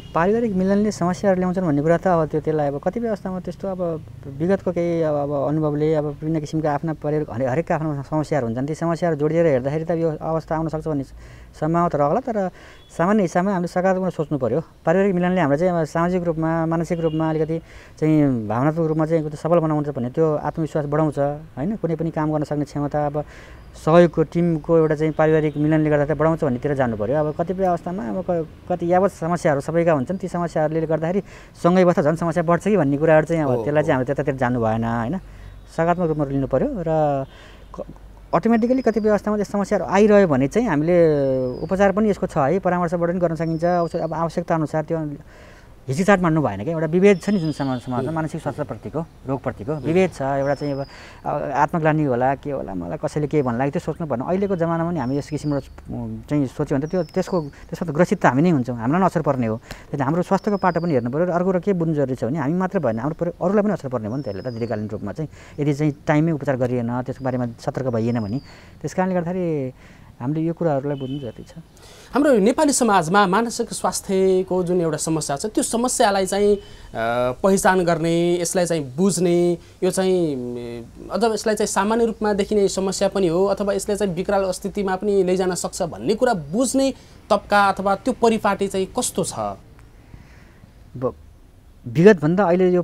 पारिवारिक मिलनले समस्याहरू ल्याउँछन् भन्ने कुरा त अब त्यो त्यसलाई अब कतिपय अवस्थामा त्यस्तो अब विगतको केही अब अब अनुभवले अब विभिन्न किसिमका आफ्ना परिवार हरेकका आफ्नो समस्याहरू हुन्छन्। ती समस्याहरू जोडिएर हेर्दाखेरि त यो अवस्था आउन सक्छ भन्ने सम्भावना त रहला तर सामान्य हिसाबमा हामीले सकारात्मक सोच्नु पऱ्यो पारिवारिक मिलनले हाम्रो चाहिँ सामाजिक रूपमा मानसिक रूपमा अलिकति चाहिँ भावनात्मक रूपमा चाहिँ सफल बनाउँछ भने त्यो आत्मविश्वास बढाउँछ होइन? कुनै पनि काम गर्न सक्ने क्षमता अब सहयोगको टिमको एउटा चाहिँ पारिवारिक मिलनले गर्दा चाहिँ बढाउँछ भन्नेतिर जानु पऱ्यो अब कतिपय अवस्थामा अब कति यावत समस्याहरू सबैका हुन्छन्। ती समस्याहरूले गर्दाखेरि सँगै बस्दा झन् समस्या बढ्छ कि भन्ने कुराहरू चाहिँ अब त्यसलाई चाहिँ हाम्रो त्यतातिर जानु भएन होइन? सकारात्मक रूपमा लिनु पऱ्यो र अटोमेटिकली कतिपय अवस्थामा त्यो समस्याहरू आइरह्यो भने चाहिँ हामीले उपचार पनि यसको छ है। परामर्शबाट पनि गर्न सकिन्छ। अब आवश्यकता अनुसार त्यो हिचिचाट मान्नु भएन क्या? एउटा विभेद छ नि जुन समाज समाजमा मानसिक स्वास्थ्यप्रतिको रोगप्रतिको। विभेद छ। एउटा चाहिँ अब आत्मग्लानी होला के होला मलाई कसैले के भन्ला त्यो सोच्नु पर्ने। अहिलेको जमानामा नि हामी यस किसिमबाट चाहिँ सोच्यो भने त त्यो त्यसको त्यसमा त ग्रसित त हामी नै हुन्छौँ। हामीलाई पनि असर पर्ने हो। त्यही हाम्रो स्वास्थ्यको पाटो पनि हेर्नु पऱ्यो र अर्को कुरा के बुझ्नु जरुरी छ भने हामी मात्र भएन। हाम्रो पऱ्यो अरूलाई पनि असर पर्ने हो नि त्यसले त दीर्घकालीन रूपमा चाहिँ। यदि चाहिँ टाइममै उपचार गरिएन त्यसको बारेमा सतर्क भइएन भने। त्यस कारणले गर्दाखेरि हामीले यो कुराहरूलाई बुझ्नु जरुरी छ। हाम्रो नेपाली समाजमा मानसिक स्वास्थ्यको जुन एउटा समस्या छ त्यो समस्यालाई चाहिँ पहिचान गर्ने यसलाई चाहिँ बुझ्ने यो चाहिँ अझ यसलाई चाहिँ सामान्य रूपमा देखिने समस्या पनि हो अथवा यसले चाहिँ विकराल स्थितिमा पनि लैजान सक्छ भन्ने कुरा बुझ्ने तबका अथवा त्यो परिपाटी चाहिँ कस्तो छ? विगतभन्दा अहिले यो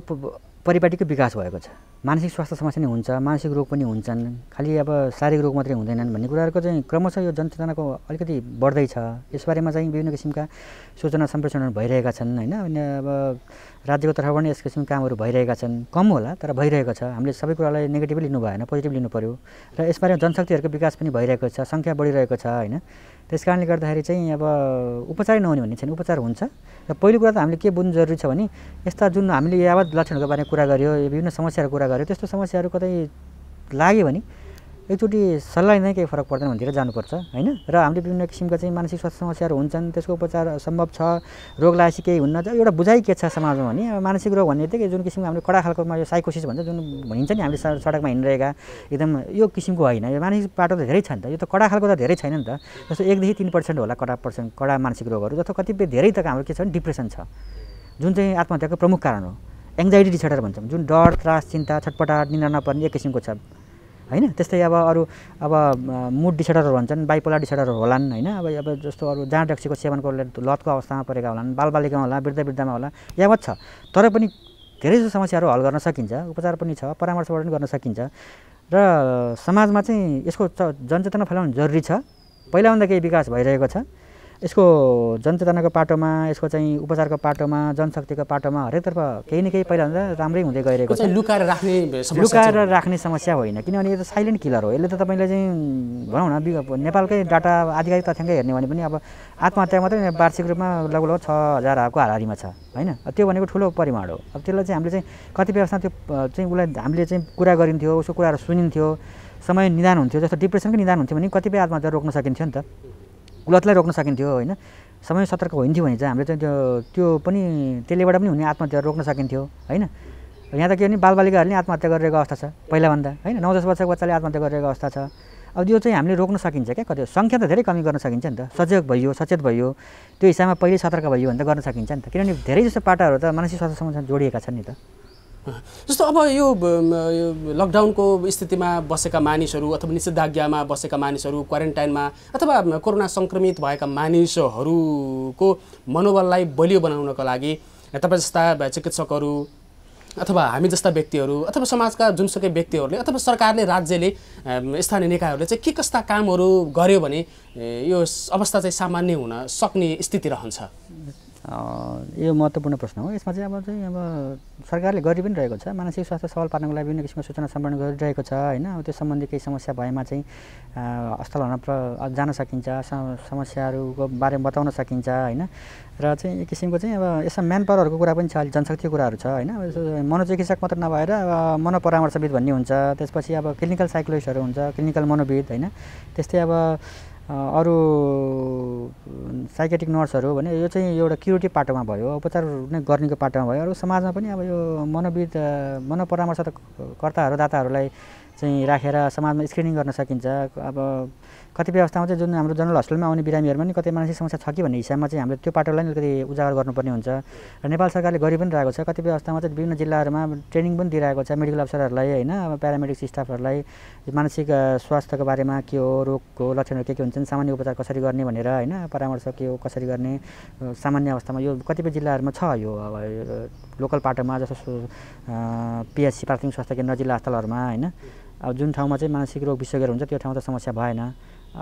परिपाटीको विकास भएको छ। मानसिक स्वास्थ्य समस्या नै हुन्छ मानसिक रोग पनि हुन्छन्। खालि अब शारीरिक रोग मात्रै हुँदैनन् भन्ने कुराहरूको चाहिँ क्रमशः यो जनचेतनाको अलिकति बढ्दैछ यसबारेमा चाहिँ विभिन्न किसिमका सूचना सम्प्रेषणहरू भइरहेका छन् होइन? अनि अब राज्यको तर्फबाट यस किसिमका कामहरू भइरहेका छन्। कम होला तर भइरहेको छ। हामीले सबै कुरालाई नेगेटिभ लिनु भएन पोजिटिभ लिनु पऱ्यो र यसबारे जनशक्तिहरूको विकास पनि भइरहेको छ सङ्ख्या बढिरहेको छ होइन? त्यस कारणले गर्दाखेरि चाहिँ अब उपचारै नहुने भन्ने छैन उपचार हुन्छ। र पहिलो कुरा त हामीले के बुझ्नु जरुरी छ भने यस्ता जुन हामीले यावत लक्षणहरूको बारेमा कुरा गऱ्यो विभिन्न समस्याहरूको कुरा गऱ्यो त्यस्तो समस्याहरू कतै लाग्यो भने एकचोटि सल्लाह नै केही फरक पर्दैन भनेर जानुपर्छ होइन? र हामीले विभिन्न किसिमका चाहिँ मानसिक स्वास्थ्य समस्याहरू हुन्छन् त्यसको उपचार सम्भव छ रोग लागेपछि केही हुन्न एउटा बुझाइ के छ समाजमा भने मानसिक रोग भन्ने बित्तिकै जुन किसिमको हामीले कडा खालकोमा यो साइकोसिस भन्छ जुन भनिन्छ नि हामीले सडकमा हिँडिरहेका एकदम यो किसिमको होइन यो मानसिक पाटो त धेरै छ नि त यो त कडा खालको त धेरै छैन नि त। जस्तो एकदेखि तिन पर्सेन्ट होला कडा पर्सेन्ट कडा मानसिक रोगहरू जस्तो कतिपय धेरै त हाम्रो के छ भने डिप्रेसन छ। जुन चाहिँ आत्महत्याको प्रमुख कारण हो। एङ्जाइटी डिसअर्डर भन्छौँ जुन डर त्रास चिन्ता छटपटाट निन्द्रा नपर्ने एक किसिमको छ। होइन? त्यस्तै अब अरू अब मुड डिसअर्डरहरू भन्छन् बाइपोलर डिसअर्डरहरू होलान् होइन? अब अब जस्तो अरू जाँड रक्सीको सेवनको लतको अवस्थामा परेका होलान् बालबालिकामा होला वृद्ध वृद्धमा होला यावत छ। तर पनि धेरै जस्तो समस्याहरू हल गर्न सकिन्छ उपचार पनि छ परामर्शबाट पनि गर्न सकिन्छ। र समाजमा चाहिँ यसको जनचेतना फैलाउनु जरुरी छ। पहिलाभन्दा केही विकास भइरहेको छ। यसको जनचेतनाको पाटोमा यसको चाहिँ उपचारको पाटोमा जनशक्तिको पाटोमा हरेकतर्फ केही न केही पहिलाभन्दा राम्रै हुँदै गइरहेको छ। लुकाएर राख्ने लुकाएर राख्ने समस्या होइन किनभने यो त साइलेन्ट किलर हो। यसले त तपाईँले चाहिँ भनौँ न नेपालकै डाटा आधिकारिक तथ्याङ्क हेर्ने भने पनि अब आत्महत्या मात्रै वार्षिक रूपमा लगभग लगभग छ हजारको हारिमा छ होइन? त्यो भनेको ठुलो परिमाण हो। अब त्यसलाई चाहिँ हामीले चाहिँ कतिपय अवस्था त्यो चाहिँ उसलाई हामीले चाहिँ कुरा गरिन्थ्यो उसको कुराहरू सुनिन्थ्यो समय निदान हुन्थ्यो जस्तो डिप्रेसनकै निदान हुन्थ्यो भने कतिपय आत्महत्या रोक्न सकिन्थ्यो नि त। कुलतलाई रोक्न सकिन्थ्यो होइन? समय सतर्क हुन्थ्यो भने चाहिँ हामीले चाहिँ त्यो त्यो पनि त्यसलेबाट पनि हुने आत्महत्या रोक्न सकिन्थ्यो होइन? यहाँ त के भने बालबालिकाहरूले आत्महत्या गरिरहेको अवस्था छ पहिलाभन्दा होइन? नौ दस वर्षको बच्चाले आत्महत्या गरिरहेको अवस्था छ। अब यो चाहिँ हामीले रोक्न सकिन्छ क्या कति सङ्ख्या त धेरै कमी गर्न सकिन्छ नि त। सचेत भइयो सचेत भइयो। त्यो हिसाबमा पहिले सतर्क भइयो भने त गर्न सकिन्छ नि त। किनभने धेरै जस्तो पाटाहरू त मानसिक स्वास्थ्य समस्या जोडिएका छन् नि त। जस्तो अब यो लकडाउनको स्थितिमा बसेका मानिसहरू अथवा निषेधाज्ञामा बसेका मानिसहरू क्वारेन्टाइनमा अथवा कोरोना सङ्क्रमित भएका मानिसहरूको मनोबललाई बलियो बनाउनको लागि तपाईँ जस्ता चिकित्सकहरू अथवा हामी जस्ता व्यक्तिहरू अथवा समाजका जुनसुकै व्यक्तिहरूले अथवा सरकारले राज्यले स्थानीय निकायहरूले चाहिँ के कस्ता कामहरू गर्यो भने यो अवस्था चाहिँ सामान्य हुन सक्ने स्थिति रहन्छ? यो महत्त्वपूर्ण प्रश्न हो। यसमा चाहिँ अब चाहिँ अब सरकारले गरि पनि रहेको छ। मानसिक स्वास्थ्य सवाल पार्नको लागि विभिन्न किसिमको सूचना सम्पन्न गरिरहेको छ होइन? त्यो सम्बन्धी केही समस्या भएमा चाहिँ अस्पतालहरूमा प्र जान सकिन्छ समस्याहरूको बारेमा बताउन सकिन्छ होइन? र चाहिँ एक किसिमको चाहिँ अब यसमा म्यान पावरहरूको कुरा पनि छ अलिक जनशक्तिको कुराहरू छ होइन? मनोचिकित्सक मात्र नभएर अब मनोपरामर्शविद भन्ने हुन्छ। त्यसपछि अब क्लिनिकल साइकोलोजिस्टहरू हुन्छ क्लिनिकल मनोविद होइन? त्यस्तै अब अरू साइकेटिक नर्सहरू भने यो चाहिँ एउटा क्युरेटिभ पाटोमा भयो उपचार नै गर्नेको पाटोमा भयो। अरू समाजमा पनि अब यो मनोविद मनोपरामर्शकर्ताहरू दाताहरूलाई चाहिँ राखेर समाजमा स्क्रिनिङ गर्न सकिन्छ। अब कतिपय अवस्थामा चाहिँ जुन हाम्रो जनरल हस्पिटलमा आउने बिरामीहरूमा नि कतै मानसिक समस्या छ कि भन्ने हिसाबमा चाहिँ हामीले त्यो पाटोलाई अलिकति उजागर गर्नुपर्ने हुन्छ। र नेपाल सरकारले गरि पनि रहेको छ। कतिपय अवस्थामा चाहिँ विभिन्न जिल्लाहरूमा ट्रेनिङ पनि दिइरहेको छ मेडिकल अफसरहरूलाई होइन? अब प्यारामेडिक्स स्टाफहरूलाई मानसिक स्वास्थ्यको बारेमा के हो रोगको लक्षणहरू के के हुन्छन् सामान्य उपचार कसरी गर्ने भनेर होइन? परामर्श के हो कसरी गर्ने सामान्य अवस्थामा यो कतिपय जिल्लाहरूमा छ यो अब लोकल पाटोमा जस्तो पिएचसी प्राथमिक स्वास्थ्य केन्द्र जिल्ला अस्पतालहरूमा होइन? अब जुन ठाउँमा चाहिँ मानसिक रोग विशेषज्ञ हुन्छ त्यो ठाउँमा त समस्या भएन।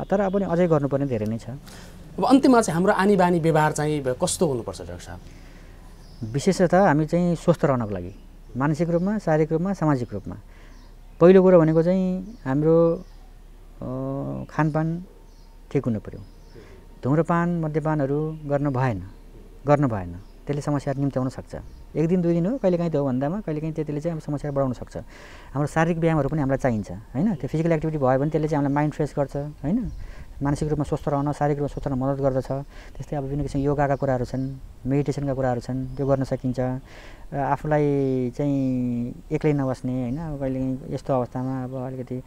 तर अब पनि अझै गर्नुपर्ने धेरै नै छ। अब अन्त्यमा चाहिँ हाम्रो आनी बानी व्यवहार चाहिँ कस्तो हुनुपर्छ डाक्टर साहब? विशेषतः हामी चाहिँ स्वस्थ रहनको लागि मानसिक रूपमा शारीरिक रूपमा सामाजिक रूपमा। पहिलो कुरो भनेको चाहिँ हाम्रो खानपान ठिक हुनु पऱ्यो धुम्रपान मद्यपानहरू गर्न भएन गर्न भएन। त्यसले समस्याहरू निम्त्याउन सक्छ। एक दिन दुई दिन हो कहिले काहीँ त्यो भन्दामा कहिले काहीँ त्यसले चाहिँ समस्या बढाउन सक्छ। हाम्रो शारीरिक व्यायामहरू पनि हामीलाई चाहिन्छ होइन? त्यो फिजिकल एक्टिभिटी भयो भने त्यसले चाहिँ हामीलाई माइन्ड फ्रेस गर्छ होइन? मानसिक रूपमा स्वस्थ रहन शारीरिक रूपमा स्वस्थ रहन मद्दत गर्दछ। त्यस्तै अब विभिन्न किसिमको योगाका कुराहरू छन् मेडिटेसनका कुराहरू छन् त्यो गर्न सकिन्छ। आफूलाई चाहिँ एक्लै नबस्ने होइन? अब कहिले यस्तो अवस्थामा अब अलिकति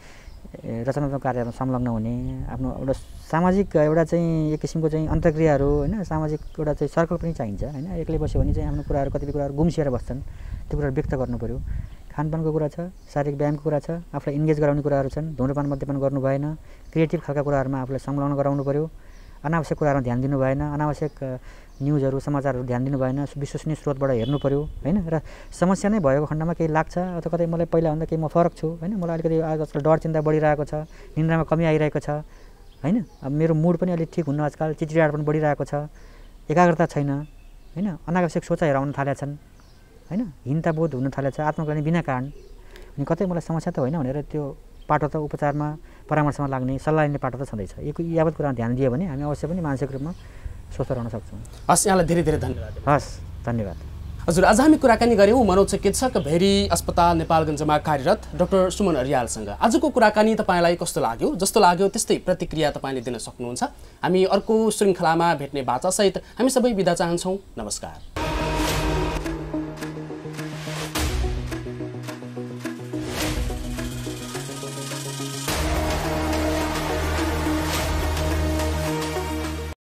रचनात्मक कार्यमा संलग्न हुने आफ्नो एउटा सामाजिक एउटा चाहिँ एक किसिमको चाहिँ अन्तर्क्रियाहरू होइन सामाजिक एउटा चाहिँ सर्कल पनि चाहिन्छ होइन। एक्लै बस्यो भने चाहिँ आफ्नो कुराहरू कतिपय कुराहरू गुम्सिएर बस्छन्। त्यो कुराहरू व्यक्त पऱ्यो खानपानको कुरा छ शारीरिक व्यायामको कुरा छ आफूलाई इन्गेज गराउने कुराहरू छन् धुम्रपान मध्यपान गर्नु भएन क्रिएटिभ खालका कुराहरूमा आफूलाई संलग्न गराउनु पऱ्यो अनावश्यक कुराहरूमा ध्यान दिनु भएन अनावश्यक न्युजहरू समाचारहरू ध्यान दिनु भएन विश्वसनीय स्रोतबाट हेर्नु पऱ्यो होइन? र समस्या नै भएको खण्डमा केही लाग्छ? अथवा कतै मलाई पहिलाभन्दा केही म फरक छु होइन? मलाई अलिकति आजकल डर चिन्ता बढिरहेको छ निन्द्रामा कमी आइरहेको छ होइन? अब मेरो मुड पनि अलिक ठिक हुनु आजकल चिचिराट पनि बढिरहेको छ एकाग्रता छैन होइन? अनावश्यक सोचाइहरू आउन थालेका छन् होइन? हिंताबोध हुन थालेको छ आत्मकल्याणी बिना कारण। अनि कतै मलाई समस्या त होइन भनेर त्यो पाटो त उपचारमा परामर्शमा लाग्ने सल्लाह लिने पाटो त छँदैछ। यो यावत कुरामा ध्यान दियो भने हामी अवश्य पनि मानसिक रूपमा स्वस्थ रहन सक्छौँ। हस् यहाँलाई धेरै धेरै धन्यवाद। हस् धन्यवाद। हजुर आज हामी कुराकानी गऱ्यौँ मनोचिकित्सक भेरी अस्पताल नेपालगञ्जमा कार्यरत डाक्टर सुमन रियालसँग। आजको कुराकानी तपाईँलाई कस्तो लाग्यो? जस्तो लाग्यो त्यस्तै प्रतिक्रिया तपाईँले दिन सक्नुहुन्छ। हामी अर्को श्रृङ्खलामा भेट्ने बाचासहित हामी सबै बिदा चाहन्छौँ। नमस्कार।